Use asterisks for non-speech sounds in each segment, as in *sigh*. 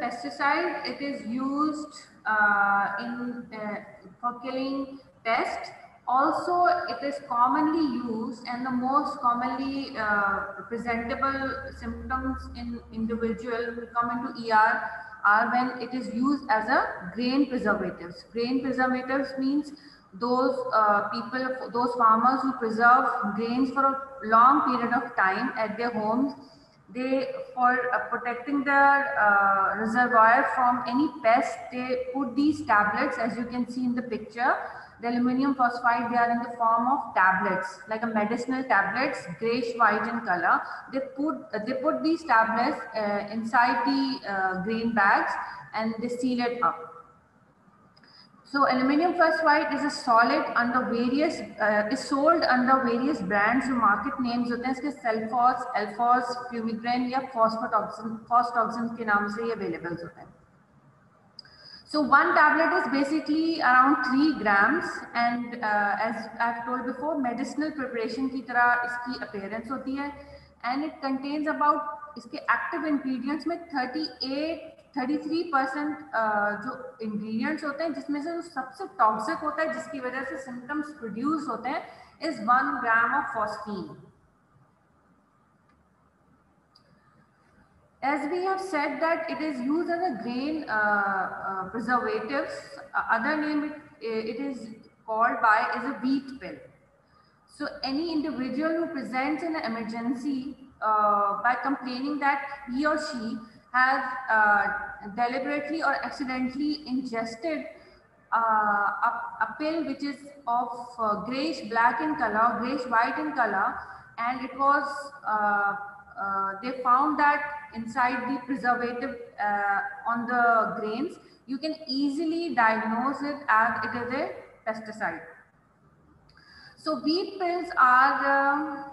pesticide. It is used uh, in uh, for killing pests. Also, it is commonly used and the most commonly uh, presentable symptoms in individual who come into ER are when it is used as a grain preservatives. Grain preservatives means those uh, people, those farmers who preserve grains for a long period of time at their homes they for uh, protecting the uh, reservoir from any pest they put these tablets as you can see in the picture. The aluminum phosphide they are in the form of tablets like a medicinal tablets grayish white in color. They put uh, they put these tablets uh, inside the uh, grain bags and they seal it up so aluminum phosphide is a solid under various, uh, is sold under various brands जो market names होते हैं इसके Selphos, Alphos, Fumigran या Phosphotoxin, Phostoxin के नाम से ये available होते हैं. So one tablet is basically around 3 grams and uh, as I've told before medicinal preparation की तरह इसकी appearance होती है and it contains about इसके active ingredients 38 33 परसेंट जो इंग्रेडिएंट्स होते हैं जिसमें से सबसे टॉक्सिक होता है जिसकी वजह से सिम्टम्स प्रोड्यूस होते हैं is one gram of phosphine as we have said that it is used as a grain uh, uh, preservatives uh, other name it, it is called by is a wheat pill so any individual who presents an emergency uh, by complaining that he or she has uh, deliberately or accidentally ingested uh, a, a, pill which is of uh, grayish black in color, grayish white in color, and it was, uh, uh, they found that inside the preservative uh, on the grains, you can easily diagnose it as it is a pesticide. So wheat pills are um,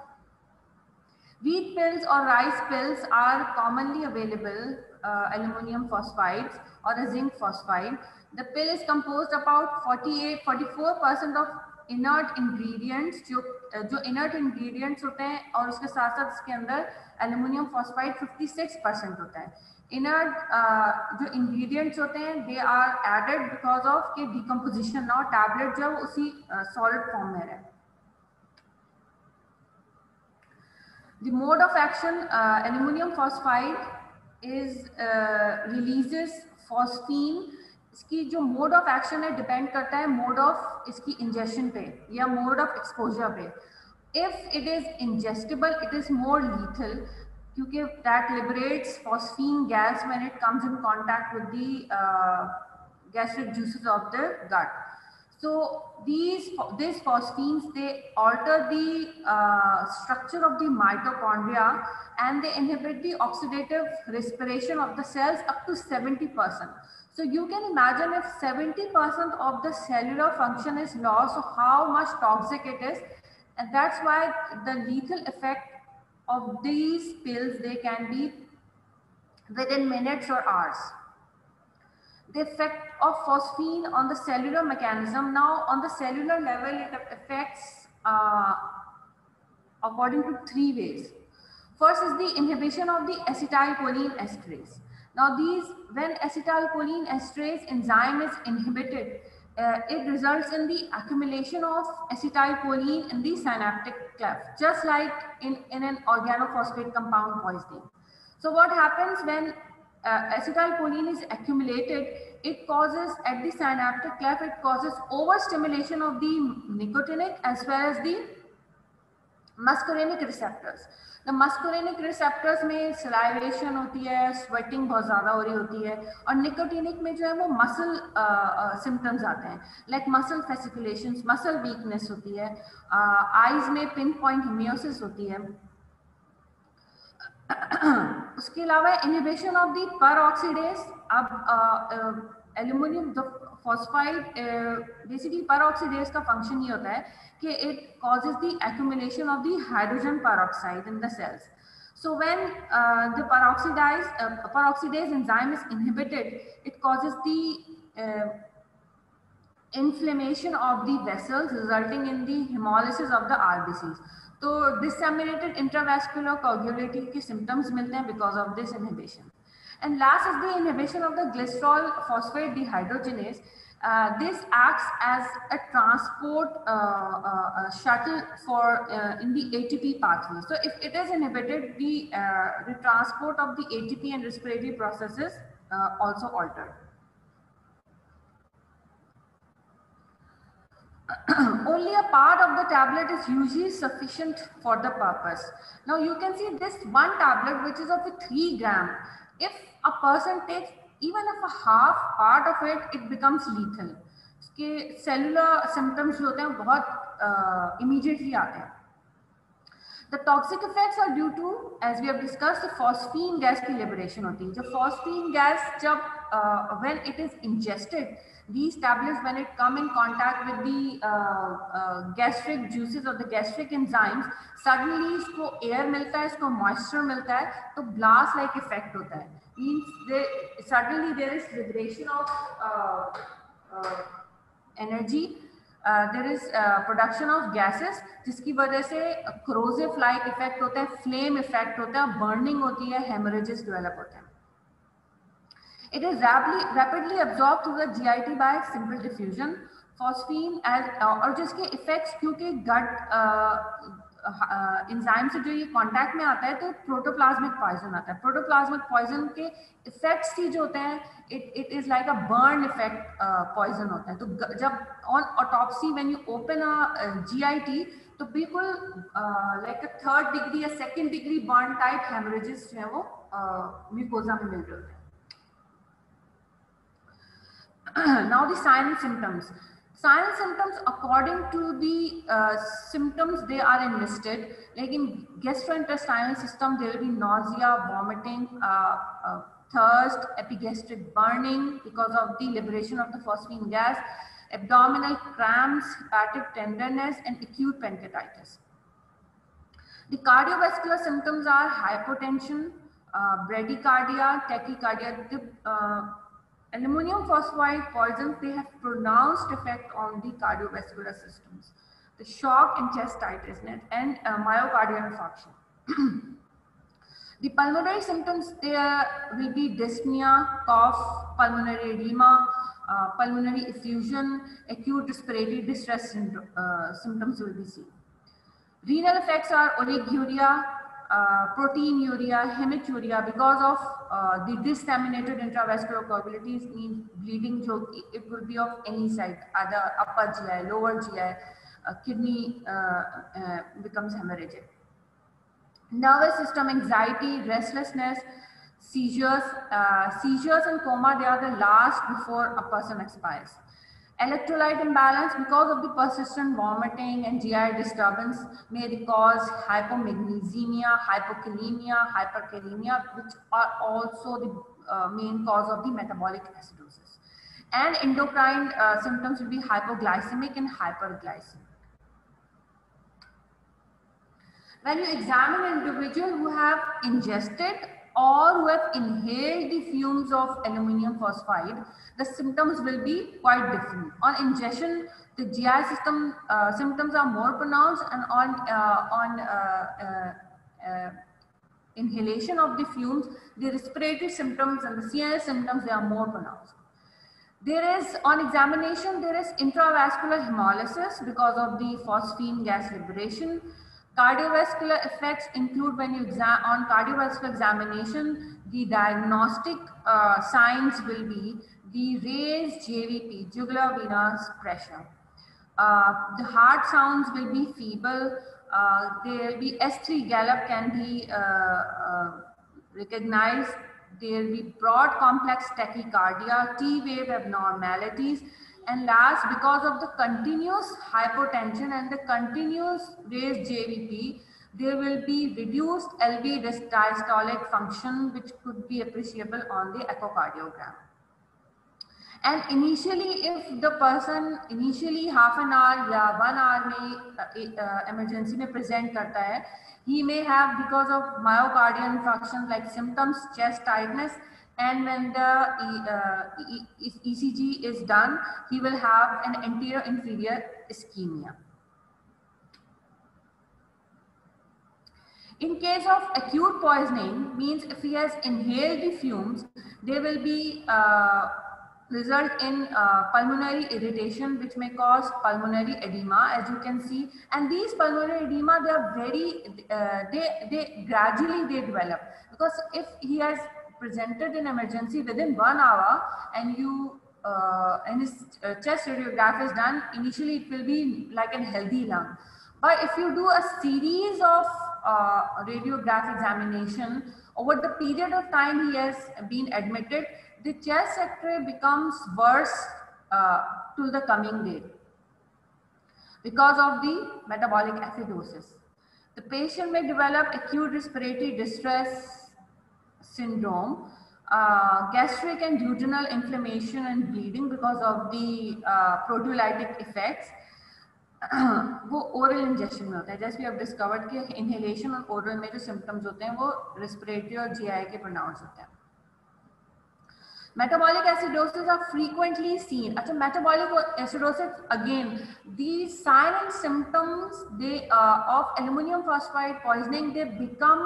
Wheat pills or rice pills are commonly available uh, aluminum phosphides or a zinc phosphide. The pill is composed about 48, 44% of inert ingredients जो जो inert ingredients होते हैं और उसके साथ साथ इसके अंदर aluminum phosphide 56% होता है inert uh, जो ingredients होते हैं they are added because of के decomposition और tablet जो है वो उसी uh, solid form में है The mode of action, uh, aluminum phosphide is uh, releases phosphine. इसकी जो मोड ऑफ़ एक्शन है डिपेंड करता है मोड ऑफ़ इसकी इंजेक्शन पे या मोड ऑफ़ एक्सपोजर पे if it is ingestible it is more lethal क्योंकि that liberates phosphine gas when it comes in contact with the gastric juices of the gut so these these phosphines they alter the uh, structure of the mitochondria and they inhibit the oxidative respiration of the cells up to 70%. So you can imagine if 70% of the cellular function is lost, so how much toxic it is. And that's why the lethal effect of these pills, they can be within minutes or hours the effect of phosphine on the cellular mechanism. Now, on the cellular level, it affects uh, according to three ways. First is the inhibition of the acetylcholine esterase. Now, these when acetylcholine esterase enzyme is inhibited, uh, it results in the accumulation of acetylcholine in the synaptic cleft, just like in, in an organophosphate compound poisoning. So what happens when uh, acetylcholine is accumulated, it causes at the synaptic cleft, it causes overstimulation of the nicotinic as well as the muscarinic receptors. The muscarinic receptors में salivation होती है, sweating बहुत ज़्यादा हो रही होती है और nicotinic में जो है वो muscle uh, uh, symptoms आते हैं like muscle fasciculations, muscle weakness होती है, uh, eyes में pinpoint hemiosis होती है *clears throat* उसके अलावा inhibition of the peroxidase अब aluminium phosphide basically peroxidase का फ़ंक्शन ये होता है कि it causes accumulation of the hydrogen peroxide in the cells so when the oxidase peroxidase enzyme is inhibited it causes the inflammation of the vessels resulting in the hemolysis of the rbcs तो disseminated intravascular coagulative के symptoms मिलते हैं because of this inhibition. And last is the inhibition of the glycerol phosphate dehydrogenase. Uh, this acts as a transport uh, uh, shuttle for uh, in the ATP pathway. So if it is inhibited, the, uh, the transport of the ATP and respiratory processes uh, also altered. Only a part of the tablet is usually sufficient for the purpose. Now you can see this one tablet which is of a 3 gram. If a person takes even if a half part of it, it becomes lethal. इसके cellular symptoms होते हैं बहुत uh, immediately आते हैं. The toxic effects are due to, as we have discussed, the phosphine gas की liberation होती है. जब phosphine gas जब uh, when it is ingested, these tablets when it come in contact with the uh, uh, gastric juices or the gastric enzymes suddenly इसको air मिलता है इसको moisture मिलता है तो blast like effect होता है means they, suddenly there is liberation of uh, uh, energy uh, there is uh, production of gases जिसकी वजह से corrosive like effect होता है flame effect होता है burning होती है hemorrhages develop होते हैं It is rapidly, rapidly absorbed through the GIT by simple diffusion. Phosphine as uh, और जिसके effects क्योंकि gut इंजाइम से जो ये कांटेक्ट में आता है तो प्रोटोप्लाज्मिक पॉइजन आता है प्रोटोप्लाज्मिक पॉइजन के इफेक्ट्स ही जो होते हैं it it is like a burn effect poison होता है तो जब on autopsy when you open a GIT तो बिल्कुल लाइक अ थर्ड डिग्री या second degree burn type haemorrhages जो है वो म्यूकोजा में मिल रहे होते हैं *clears throat* now the signs and symptoms. Signs and symptoms according to the uh, symptoms they are enlisted. Like in gastrointestinal system, there will be nausea, vomiting, uh, uh, thirst, epigastric burning because of the liberation of the phosphine gas, abdominal cramps, hepatic tenderness, and acute pancreatitis. The cardiovascular symptoms are hypotension, uh, bradycardia, tachycardia. Aluminum phosphide poisons, they have pronounced effect on the cardiovascular systems. The shock and chest tightness and uh, myocardial infarction. *clears throat* the pulmonary symptoms, there will be dyspnea, cough, pulmonary edema, uh, pulmonary effusion, acute respiratory distress uh, symptoms will be seen. Renal effects are oliguria, uh, proteinuria, hematuria because of uh, the disseminated intravascular coagulabilities means bleeding so it will be of any side either upper GI, lower GI, uh, kidney uh, uh, becomes hemorrhagic. Nervous system anxiety, restlessness, seizures, seizures and coma they are the last before a person expires. Electrolyte imbalance because of the persistent vomiting and GI disturbance may cause hypomagnesemia, hypokalemia, hyperkalemia, which are also the uh, main cause of the metabolic acidosis. And endocrine uh, symptoms will be hypoglycemic and hyperglycemic. When you examine an individual who have ingested or who have inhaled the fumes of aluminium phosphide, the symptoms will be quite different. On ingestion, the GI system uh, symptoms are more pronounced and on, uh, on uh, uh, uh, inhalation of the fumes, the respiratory symptoms and the CNS symptoms, they are more pronounced. There is, on examination, there is intravascular hemolysis because of the phosphine gas liberation. Cardiovascular effects include when you exam on cardiovascular examination, the diagnostic uh, signs will be the raised JVP, jugular venous pressure. Uh, the heart sounds will be feeble. Uh, there will be S3 gallop can be uh, uh, recognized. There will be broad complex tachycardia, T-wave abnormalities, and last, because of the continuous hypotension and the continuous raised JVP, there will be reduced LV diastolic function, which could be appreciable on the echocardiogram. And initially, if the person initially half an hour या one hour में uh, uh, emergency में present करता है, he may have because of myocardial infarction like symptoms, chest tightness, and when the uh, ECG is done, he will have an anterior inferior ischemia. In case of acute poisoning, means if he has inhaled the fumes, there will be uh, result in uh, pulmonary irritation, which may cause pulmonary edema, as you can see. And these pulmonary edema, they are very, uh, they, they gradually they develop because if he has presented in emergency within one hour and you uh, and his uh, chest radiograph is done, initially it will be like a healthy lung. But if you do a series of uh, radiograph examination over the period of time he has been admitted, the chest x-ray becomes worse uh, to the coming day because of the metabolic acidosis. The patient may develop acute respiratory distress syndrome, uh, gastric and duodenal inflammation and bleeding because of the uh, proteolytic effects. *clears throat* वो oral injection में होता है जैसे अब discovered कि inhalation और oral में जो सिम्टम्स होते हैं वो रेस्पिरेटरी और जीआई के प्रोनाउंस होते हैं metabolic acidosis are frequently seen acha metabolic acidosis again these silent symptoms they uh, of aluminum phosphide poisoning they become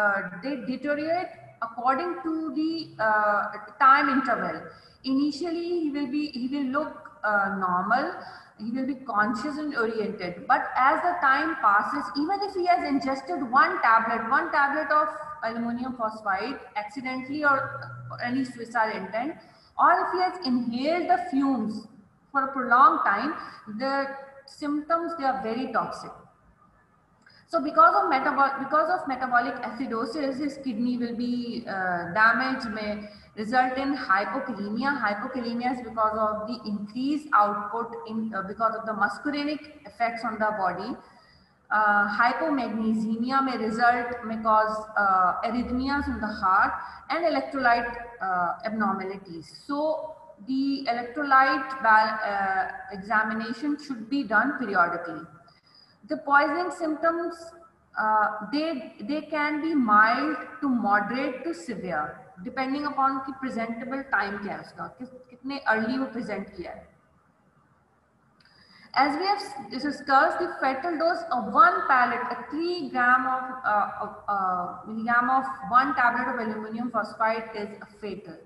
uh, they deteriorate according to the uh, time interval. Initially he will be he will look uh, normal. He will be conscious and oriented. But as the time passes even if he has ingested one tablet one tablet of aluminum phosphide accidentally or any suicidal intent or if he has inhaled the fumes for a prolonged time the symptoms they are very toxic so because of metabolic because of metabolic acidosis his kidney will be uh, damaged may result in hypokalemia hypokalemia is because of the increased output in uh, because of the muscarinic effects on the body uh, hypomagnesemia may result may cause uh, arrhythmias in the heart and electrolyte uh, abnormalities. So the electrolyte uh, examination should be done periodically the poisoning symptoms, uh, they, they can be mild to moderate to severe, depending upon the presentable time kya hai uska, kis, kitne early wo present kiya hai. As we have discussed, the fatal dose of one pellet, a 3 gram of, uh, of uh, of one tablet of aluminum phosphide is fatal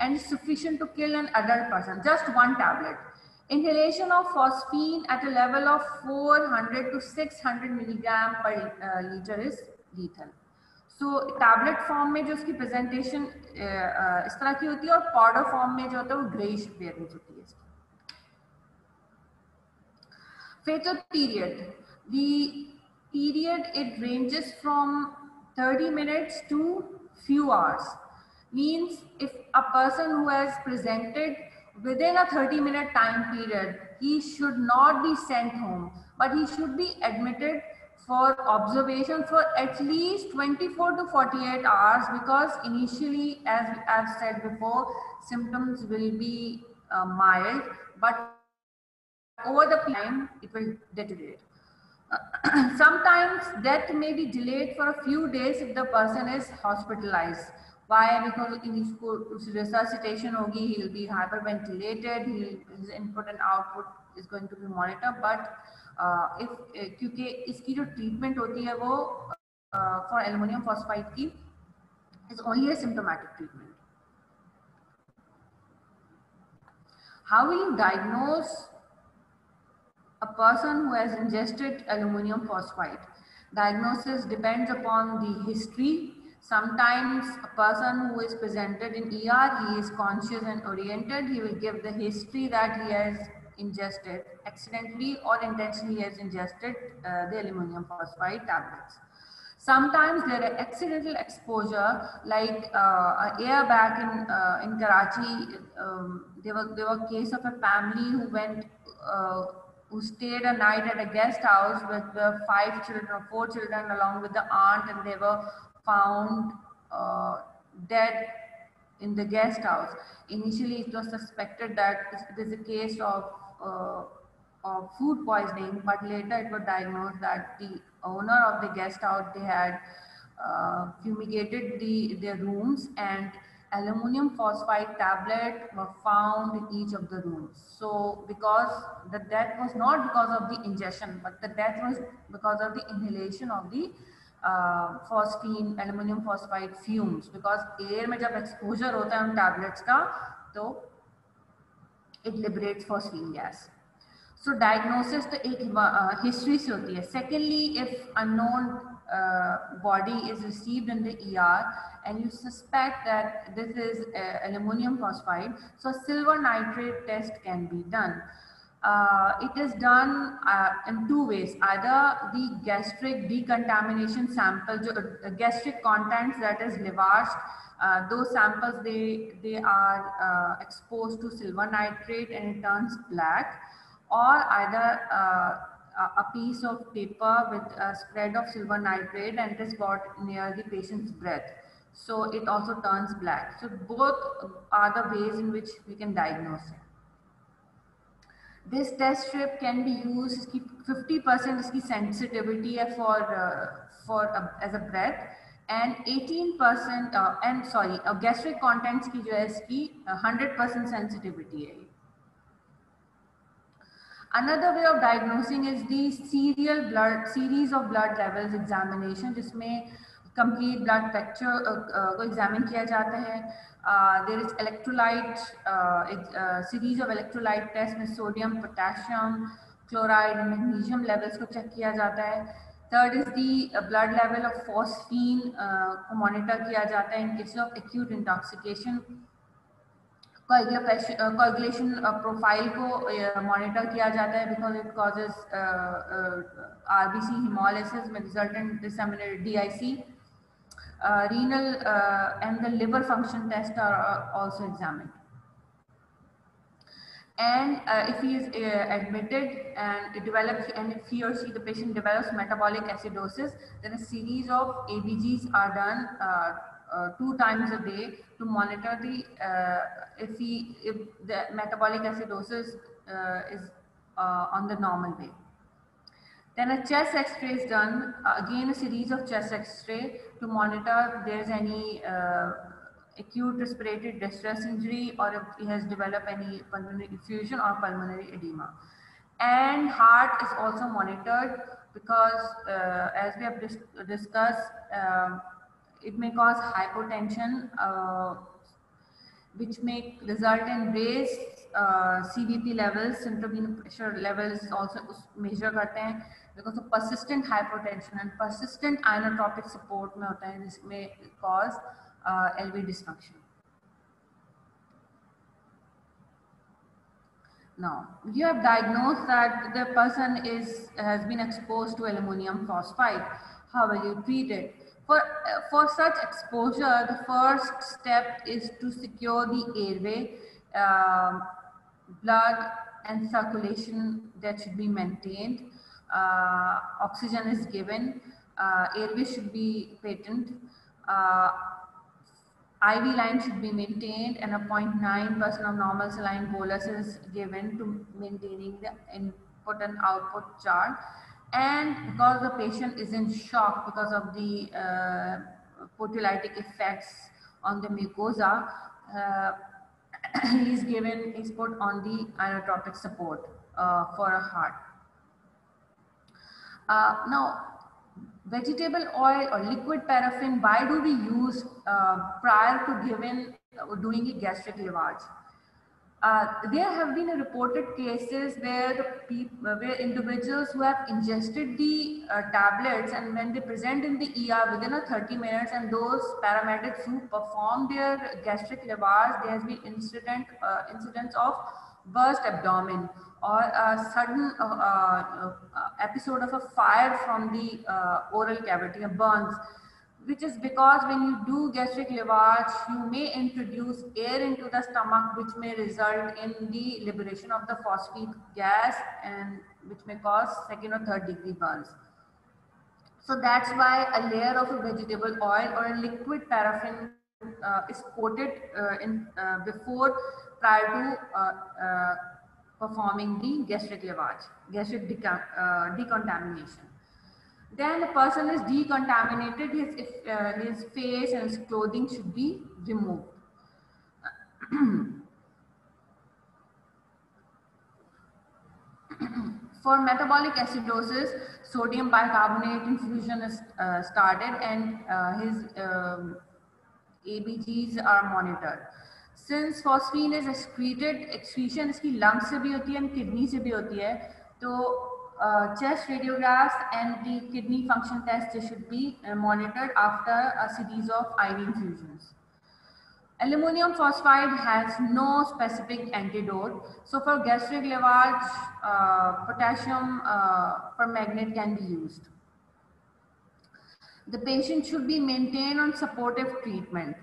and sufficient to kill an adult person, just one tablet. Inhalation of phosphine at a level of 400 to 600 milligram per uh, liter is lethal. So tablet form में जो उसकी presentation uh, इस तरह की होती है और powder form में जो होता है वो grayish appearance होती है Fatal period. The period, it ranges from 30 minutes to few hours. Means if a person who has presented within a 30 minute time period, he should not be sent home, but he should be admitted for observation for at least 24 to 48 hours because initially, as I've said before, symptoms will be uh, mild, but over the time it will deteriorate. *clears throat* sometimes death may be delayed for a few days if the person is hospitalized. Why? Because in his resuscitation hogi, he will be hyperventilated, he'll, his input and output is going to be monitored. But uh, if क्योंकि इसकी जो treatment होती है वो uh, for aluminum phosphide की is only a symptomatic treatment. How will you diagnose a person who has ingested aluminum phosphide. Diagnosis depends upon the history. Sometimes a person who is presented in ER, he is conscious and oriented. He will give the history that he has ingested accidentally or intentionally he has ingested uh, the aluminum phosphide tablets. Sometimes there are accidental exposure, like uh, an back in uh, in Karachi. Um, there were there were case of a family who went uh, who stayed a night at a guest house with the five children or four children along with the aunt and they were found uh, dead in the guest house. Initially, it was suspected that it is a case of, uh, of food poisoning, but later it was diagnosed that the owner of the guest house, they had uh, fumigated the, their rooms and aluminum phosphide tablet were found in each of the rooms. So because the death was not because of the ingestion, but the death was because of the inhalation of the phosphine aluminium phosphide fumes because air में जब exposure होता है उन tablets का तो it liberates phosphine gas so diagnosis तो एक history से होती है. Secondly if unknown body is receive in the E R and you suspect that this is aluminium phosphide so silver nitrate test can be done Uh, it is done uh, in two ways. Either the gastric decontamination sample uh, gastric contents that is lavaged uh, those samples they they are uh, exposed to silver nitrate and it turns black. Or either uh, a piece of paper with a spread of silver nitrate and it is got near the patient's breath. So it also turns black. So both are the ways in which we can diagnose it this test strip can be used 50% is sensitivity for uh, for uh, as a breath and 18% uh, and sorry uh, gastric contents ki jo hai 100% sensitivity hai another way of diagnosing is the serial blood series of blood levels examination jisme complete blood picture को examine किया जाता है। There is electrolyte series of electrolyte test में sodium potassium chloride magnesium levels को check किया जाता है। Third is the blood level of phosphine को मॉनिटर किया जाता है। In in case of acute intoxication coagulation profile को मॉनिटर किया जाता है because it causes R B C haemolysis D I C uh, renal uh, and the liver function test are also examined. And uh, if he is uh, admitted and it develops, and if he or she, the patient develops metabolic acidosis, then a series of ABGs are done uh, uh, two times a day to monitor the if he if the metabolic acidosis is on the normal way. Then a chest x-ray is done, uh, again a series of chest x-ray to monitor if there is any uh, acute respiratory distress injury or if he has developed any pulmonary effusion or pulmonary edema. And heart is also monitored because uh, as we have dis discussed, uh, it may cause hypotension uh, which may result in raised uh, CVP levels, central venous pressure levels also measure करते हैं because of persistent hypotension and persistent inotropic support may, cause uh, LV dysfunction. Now, you have diagnosed that the person is has been exposed to aluminum phosphide. How will you treat it? For, for such exposure, the first step is to secure the airway, uh, blood and circulation that should be maintained uh, oxygen is given, uh, airway should be patent, uh, IV line should be maintained and a 0.9% of normal saline bolus is given to maintaining the input and output chart. And because the patient is in shock because of the uh, effects on the mucosa, uh, *coughs* he is given, is put on the inotropic support uh, for a heart. Uh, now, vegetable oil or liquid paraffin, why do we use uh, prior to giving uh, doing a gastric lavage? Uh, there have been reported cases where uh, where individuals who have ingested the uh, tablets and when they present in the ER within a 30 minutes and those paramedics who perform their gastric lavage, there has been incident incidents of burst abdomen or a sudden uh, uh, uh, episode of a fire from the oral cavity, a burns, which is because when you do gastric lavage, you may introduce air into the stomach, which may result in the liberation of the phosphate gas and which may cause second or third degree burns. So that's why a layer of a vegetable oil or a liquid paraffin uh, is coated uh, in uh, before prior to performing the gastric lavage, gastric uh, decontamination. Then the person is decontaminated, his, uh, his face and his clothing should be removed. *clears throat* For metabolic acidosis, sodium bicarbonate infusion is uh, started and uh, his um, ABGs are monitored. Since phosphine is excreted excretion इसकी lungs से भी होती है and kidney से भी होती है तो chest radiographs and the kidney function test should be monitored after a series of I infusion aluminium phosphide has no specific antidote so for gastric lavage potassium permanganate can be use the patient should be maintain on supportive treatment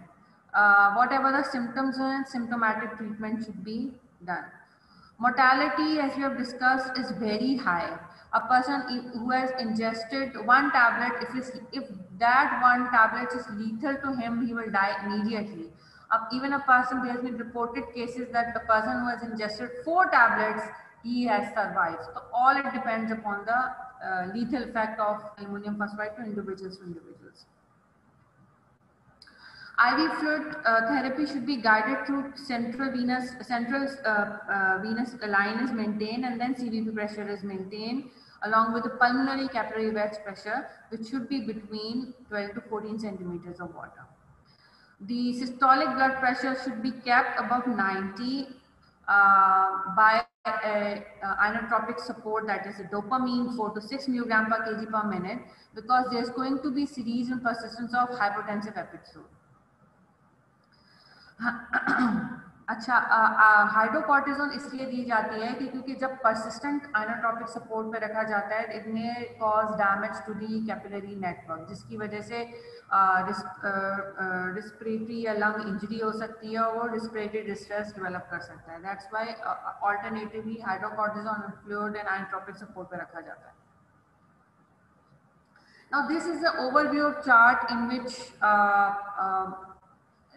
Uh, whatever the symptoms and symptomatic treatment should be done. Mortality, as we have discussed, is very high. A person who has ingested one tablet, if, if that one tablet is lethal to him, he will die immediately. Uh, even a person, there has been reported cases that the person who has ingested four tablets, he has survived. So all it depends upon the uh, lethal effect of aluminum phosphide to individuals to individuals. IV fluid uh, therapy should be guided through central venous central uh, uh, venous line is maintained and then CVP pressure is maintained along with the pulmonary capillary wedge pressure which should be between 12 to 14 centimeters of water. The systolic blood pressure should be kept above 90 uh, by a, a inotropic support that is a dopamine 4 to 6 milligram per kg per minute because there's going to be series and persistence of hypotensive episode. *coughs* अच्छा hydrocortisone इसलिए दी जाती है कि क्योंकि जब persistent inotropic support पे रखा जाता है it may cause damage to the capillary network जिसकी वजह से रिस्पिरेटरी या लंग इंजरी हो सकती है और रिस्पिरेटरी डिस्ट्रेस डेवलप कर सकता है। That's why alternatively hydrocortisone fluid and inotropic support पे रखा जाता है। Now this is the overview chart in which uh, uh,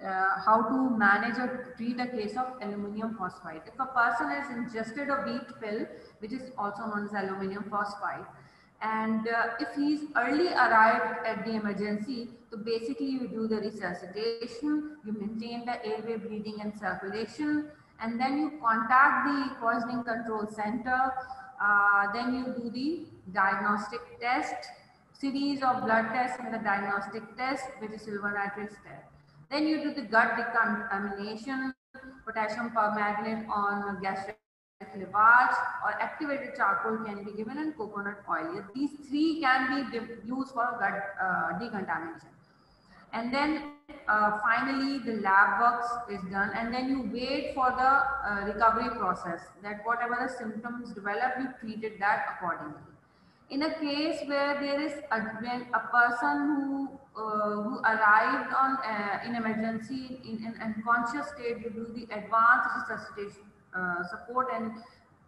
uh, how to manage or treat a case of aluminum phosphide. If a person has ingested a wheat pill, which is also known as aluminum phosphide, and uh, if he's early arrived at the emergency, so basically you do the resuscitation, you maintain the airway breathing and circulation, and then you contact the poisoning control center, uh, then you do the diagnostic test, series of blood tests and the diagnostic test, which is silver nitrate test. Then you do the gut decontamination, potassium permanganate on gastric lavage or activated charcoal can be given and coconut oil. These three can be used for gut uh, decontamination. And then uh, finally the lab works is done and then you wait for the uh, recovery process that whatever the symptoms develop, you treated that accordingly in a case where there is a, a person who who arrived on uh, in emergency in an unconscious state you do the advanced resuscitation uh, support and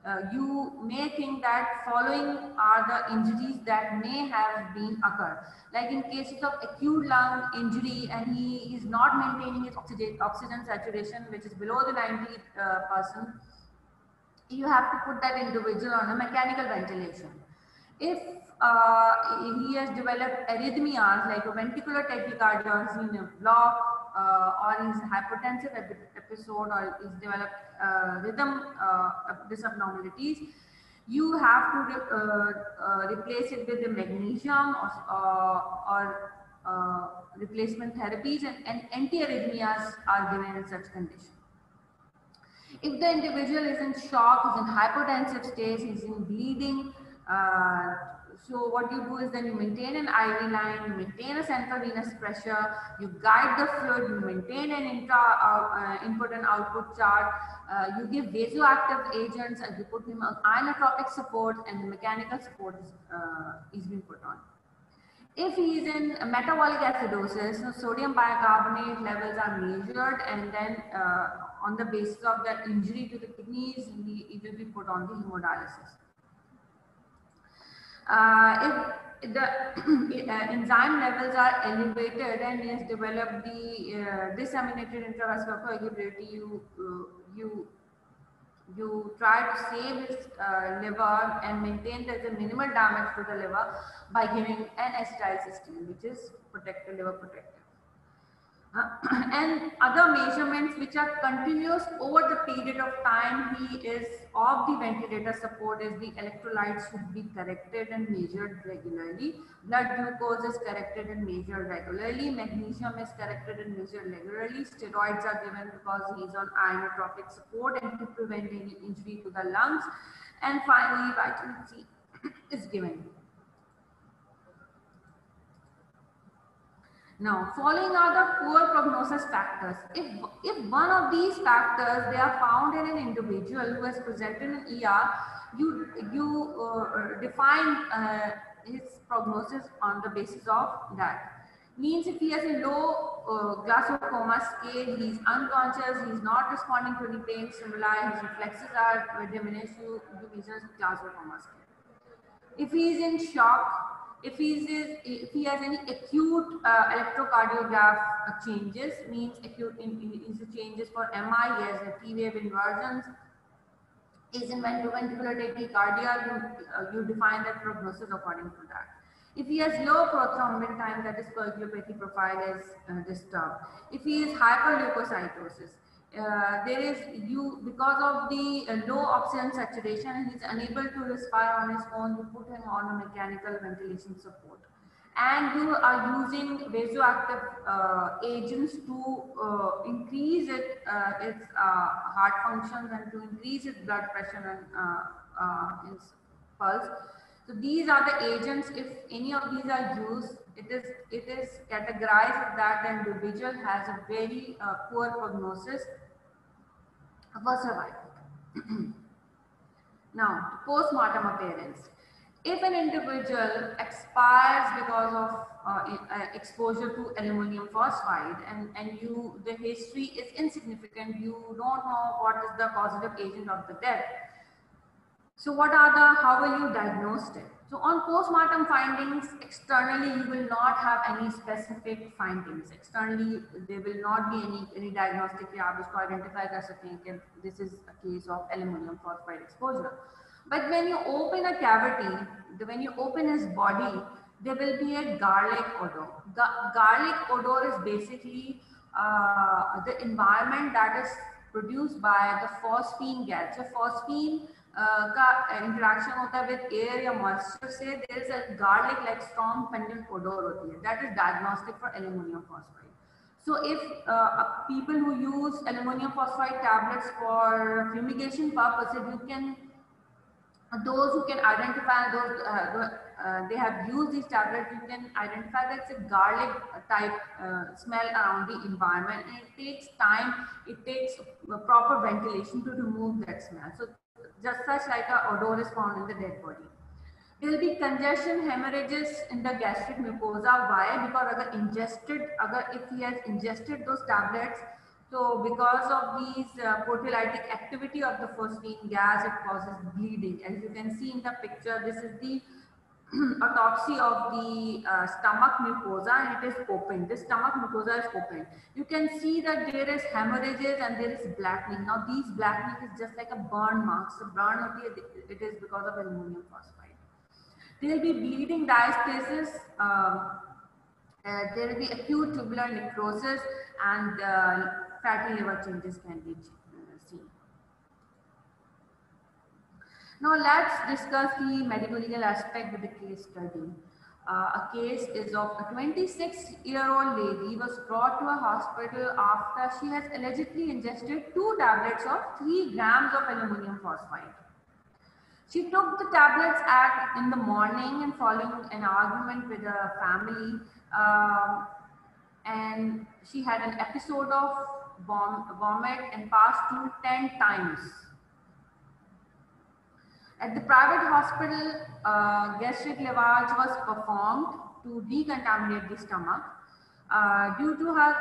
uh, you may think that following are the injuries that may have been occurred. Like in cases of acute lung injury and he is not maintaining his oxygen, oxygen saturation which is below the 90 uh, percent you have to put that individual on a mechanical ventilation if uh, he has developed arrhythmias like a ventricular tachycardia or a block uh, or is hypertensive episode or is developed uh, rhythm uh, abnormalities, you have to re uh, uh, replace it with the magnesium or, or replacement therapies and, and antiarrhythmias are given in such condition. If the individual is in shock, is in hypotensive state, is in bleeding, uh, so what you do is then you maintain an IV line, you maintain a central venous pressure, you guide the fluid, you maintain an intra, uh, uh, input and output chart, uh, you give vasoactive agents and you put him on inotropic support and the mechanical support is, uh, is being put on. If he is in metabolic acidosis, so sodium bicarbonate levels are measured and then on the basis of the injury to the kidneys, he, he will be put on the hemodialysis. Uh, if the *clears throat* uh, enzyme levels are elevated and has developed the uh, disseminated intravascular coagulability, you you you try to save his uh, liver and maintain that the minimal damage to the liver by giving N-acetylcysteine, which is protective liver protective. Uh, *clears throat* and other measurements which are continuous over the period of time he is of the ventilator support is the electrolytes should be corrected and measured regularly. Blood glucose is corrected and measured regularly. Magnesium is corrected and measured regularly. Steroids are given because he is on inotropic support and to prevent any injury to the lungs. And finally vitamin c *clears throat* is given Now, following are the poor prognosis factors. If, if one of these factors, they are found in an individual who has presented an ER, you, you uh, define uh, his prognosis on the basis of that. Means if he has a low uh, Glasgow coma scale, he's unconscious, he's not responding to any pain stimuli, his reflexes are diminished, you, you measure Glasgow coma scale. If he is in shock, if he is if he has any acute uh, electrocardiograph changes means acute in, in changes for MI he has a T wave inversions is in ventricular tachycardia you, uh, you define that prognosis according to that. If he has low prothrombin time that is coagulopathy profile is uh, disturbed if he is hyperleukocytosis uh, there is you because of the uh, low oxygen saturation he's unable to respire on his own you put him on a mechanical ventilation support. And you are using vasoactive uh, agents to uh, increase it, uh, its heart functions and to increase its blood pressure and its pulse. So these are the agents if any of these are used it is it is categorized that the individual has a very poor prognosis for *clears throat* survival. now, post-mortem appearance. If an individual expires because of uh, uh, exposure to aluminum phosphide and, and you the history is insignificant, you don't know what is the causative agent of the death. So what are the, how will you diagnose it? So on postmortem findings, externally you will not have any specific findings. Externally, there will not be any, any diagnostic या आप इसको identify कर सकते हैं कि this is a case of aluminum phosphide exposure. But when you open a cavity, when you open his body, there will be a garlic odor. The garlic odor is basically uh, the environment that is produced by the phosphine gas. So phosphine का interaction होता है with air या moisture से there is a garlic like strong pungent odour होती है that is diagnostic for aluminium phosphide so if uh, people who use aluminum phosphide tablets for fumigation purposes you can those who can identify those uh, uh, they have used these tablets you can identify that it's a garlic type uh, smell around the environment and it takes time it takes proper ventilation to remove that smell so just such like a odor is found in the dead body. There will be congestion, hemorrhages in the gastric mucosa. Why? Because agar ingested, agar if he has ingested those tablets, so because of these uh, proteolytic activity of the phosphine gas, it causes bleeding. As you can see in the picture, this is the *clears throat* autopsy of the uh, stomach mucosa and it is open. The stomach mucosa is open. You can see that there is hemorrhages and there is blackening. Now these blackening is just like a burn mark. So burn it is because of aluminum phosphide. There will be bleeding diathesis. Um, uh, there will be acute tubular necrosis and uh, fatty liver changes can be Now let's discuss the medical legal aspect with the case study. Uh, a case is of a 26 year old lady was brought to a hospital after she has allegedly ingested two tablets of 3 grams of aluminum phosphide. She took the tablets at in the morning and following an argument with her family um, and she had an episode of vomit and passed through 10 times at the private hospital, uh, gastric lavage was performed to decontaminate the stomach. Uh, due to her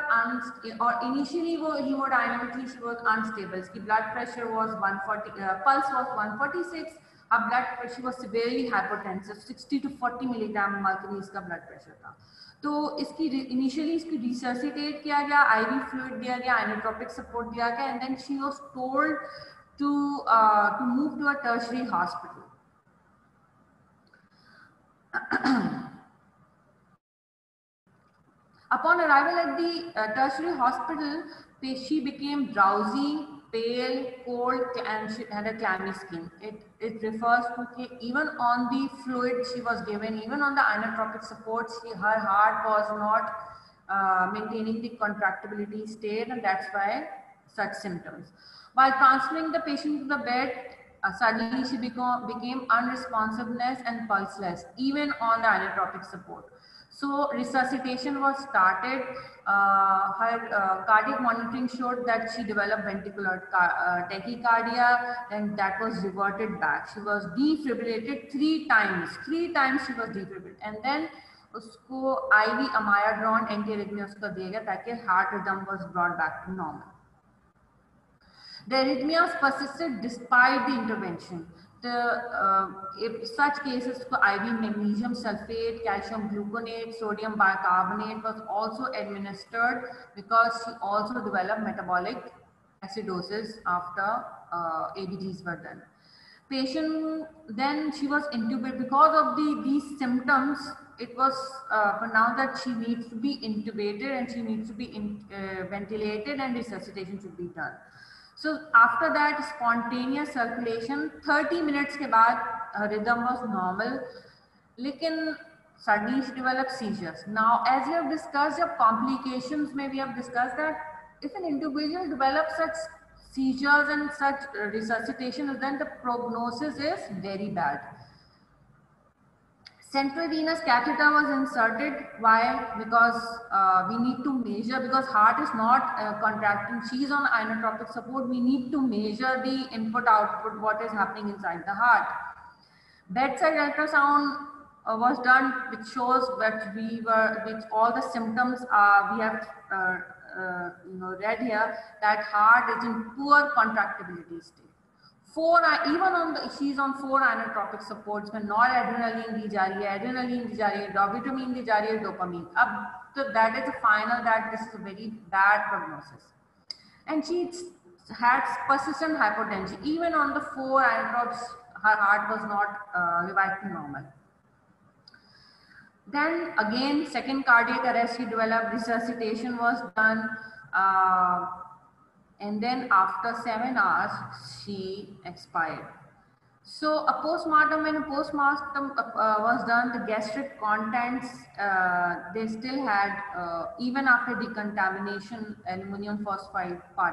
or initially hemodynamically she was unstable. Her blood pressure was 140, uh, pulse was 146. Her blood pressure was severely hypotensive, 60 to 40 milligram mercury इसका blood pressure था. तो इसकी initially इसकी resuscitate किया गया IV fluid दिया गया inotropic support दिया गया and then she was told to, uh, to move to a tertiary hospital. *clears throat* Upon arrival at the uh, tertiary hospital, she became drowsy, pale, cold, and she had a clammy skin. It, it refers to even on the fluid she was given, even on the inotropic supports, she, her heart was not uh, maintaining the contractibility state, and that's why such symptoms. While transferring the patient to the bed, uh, suddenly she become, became unresponsiveness and pulseless, even on the inotropic support. So resuscitation was started. Uh, her uh, cardiac monitoring showed that she developed ventricular uh, tachycardia and that was reverted back. She was defibrillated three times. Three times she was defibrillated. And then उसको IV amiodarone antiarrhythmia उसका दिया गया ताकि heart rhythm was brought back to normal. The arrhythmias persisted despite the intervention the uh, such cases for IV magnesium sulfate, calcium gluconate, sodium bicarbonate was also administered because she also developed metabolic acidosis after uh, ABGs were done. Patient then she was intubated because of the these symptoms. It was uh, pronounced that she needs to be intubated and she needs to be in, uh, ventilated and resuscitation should be done. So after that spontaneous circulation 30 minutes के बाद her rhythm was normal लेकिन suddenly she developed seizures. Now as we have discussed of complications may we have discussed that if an individual develops such seizures and such resuscitation then the prognosis is very bad. Central venous catheter was inserted. Why? Because uh, we need to measure, because heart is not uh, contracting. She is on inotropic support. We need to measure the input output, what is happening inside the heart. Bedside ultrasound uh, was done, which shows that we were, which all the symptoms are, we have uh, uh, you know, read here, that heart is in poor contractibility state four even on she's on four inotropic supports but noradrenaline di jari adrenaline di jari dobutamine di dopamine. Up that is a final that this is a very bad prognosis. And she had persistent hypotension. Even on the four inotropes her heart was not uh, reviving normal. Then again second cardiac arrest she developed. Resuscitation was done. Uh, and then after seven hours, she expired. So a postmortem, when a postmortem uh, was done, the gastric contents, uh, they still had, uh, even after decontamination, aluminum phosphide particles.